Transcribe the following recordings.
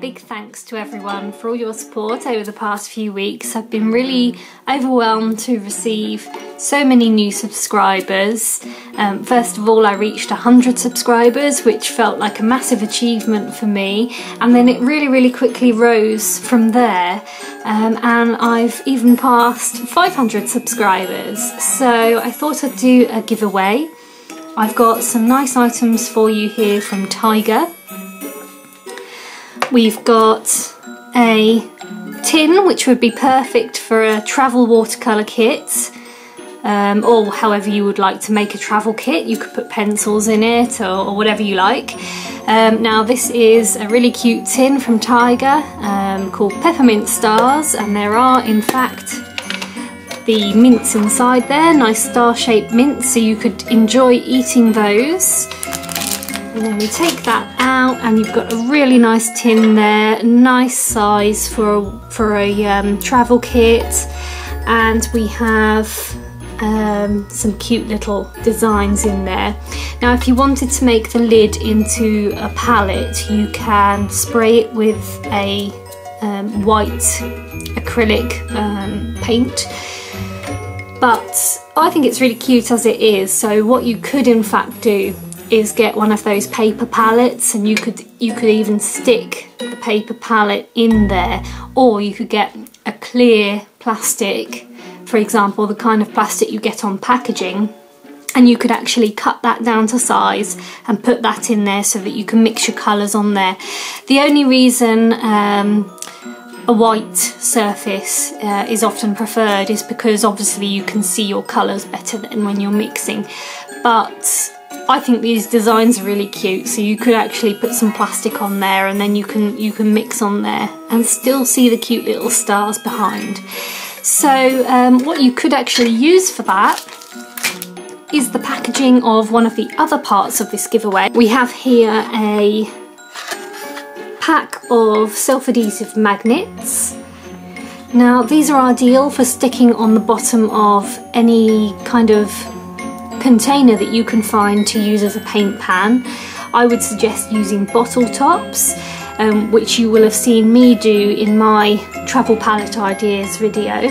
big thanks to everyone for all your support over the past few weeks. I've been really overwhelmed to receive so many new subscribers. Um, first of all, I reached 100 subscribers, which felt like a massive achievement for me, and then it really, really quickly rose from there. Um, and I've even passed 500 subscribers, so I thought I'd do a giveaway. I've got some nice items for you here from Tiger. We've got a tin which would be perfect for a travel watercolour kit um, or however you would like to make a travel kit. You could put pencils in it or, or whatever you like. Um, now this is a really cute tin from Tiger um, called Peppermint Stars and there are in fact the mints inside there, nice star-shaped mints so you could enjoy eating those. And then we take that out and you've got a really nice tin there, nice size for a, for a um, travel kit. And we have um, some cute little designs in there. Now if you wanted to make the lid into a palette, you can spray it with a um, white acrylic um, paint but I think it's really cute as it is so what you could in fact do is get one of those paper palettes and you could you could even stick the paper palette in there or you could get a clear plastic for example the kind of plastic you get on packaging and you could actually cut that down to size and put that in there so that you can mix your colours on there. The only reason um, a white surface uh, is often preferred is because obviously you can see your colours better than when you're mixing but I think these designs are really cute so you could actually put some plastic on there and then you can you can mix on there and still see the cute little stars behind. So um, what you could actually use for that is the packaging of one of the other parts of this giveaway. We have here a pack of self-adhesive magnets now these are ideal for sticking on the bottom of any kind of container that you can find to use as a paint pan. I would suggest using bottle tops, um, which you will have seen me do in my travel palette ideas video.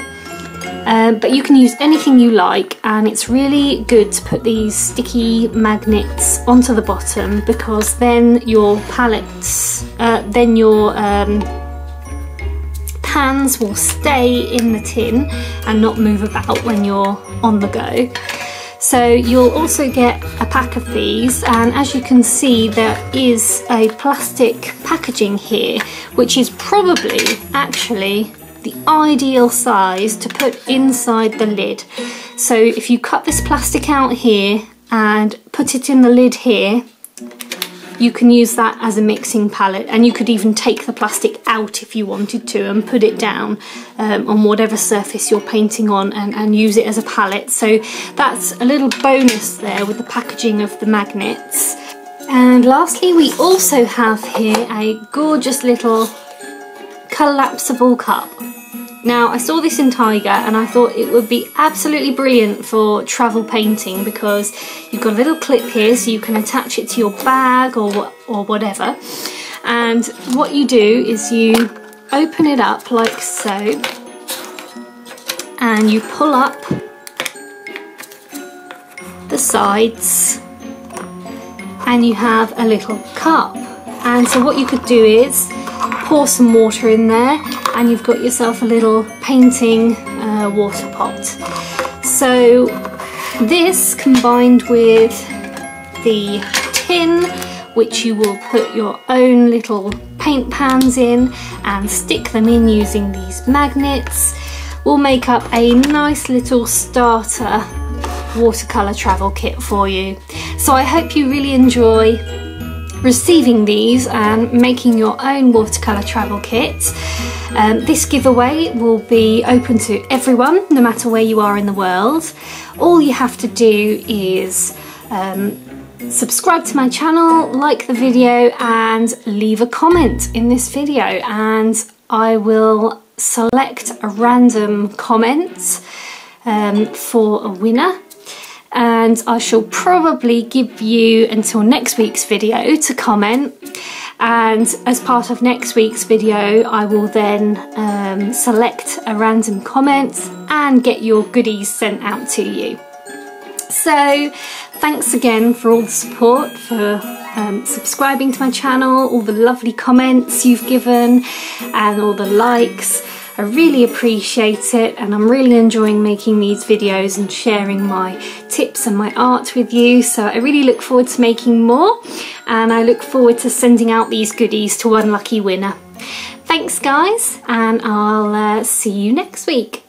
Um, but you can use anything you like and it's really good to put these sticky magnets onto the bottom because then your palettes, uh, then your um, pans will stay in the tin and not move about when you're on the go. So you'll also get a pack of these and as you can see there is a plastic packaging here which is probably actually the ideal size to put inside the lid. So if you cut this plastic out here and put it in the lid here you can use that as a mixing palette and you could even take the plastic out if you wanted to and put it down um, on whatever surface you're painting on and, and use it as a palette. So that's a little bonus there with the packaging of the magnets. And lastly, we also have here a gorgeous little collapsible cup. Now I saw this in Tiger and I thought it would be absolutely brilliant for travel painting because you've got a little clip here so you can attach it to your bag or, or whatever. And what you do is you open it up like so and you pull up the sides and you have a little cup. And so what you could do is pour some water in there and you've got yourself a little painting uh, water pot. So this combined with the tin which you will put your own little paint pans in and stick them in using these magnets will make up a nice little starter watercolour travel kit for you. So I hope you really enjoy receiving these and making your own watercolour travel kit. Um, this giveaway will be open to everyone, no matter where you are in the world. All you have to do is um, subscribe to my channel, like the video and leave a comment in this video and I will select a random comment um, for a winner and I shall probably give you until next week's video to comment and as part of next week's video I will then um, select a random comment and get your goodies sent out to you. So thanks again for all the support, for um, subscribing to my channel, all the lovely comments you've given and all the likes. I really appreciate it and I'm really enjoying making these videos and sharing my tips and my art with you so I really look forward to making more and I look forward to sending out these goodies to one lucky winner. Thanks guys and I'll uh, see you next week.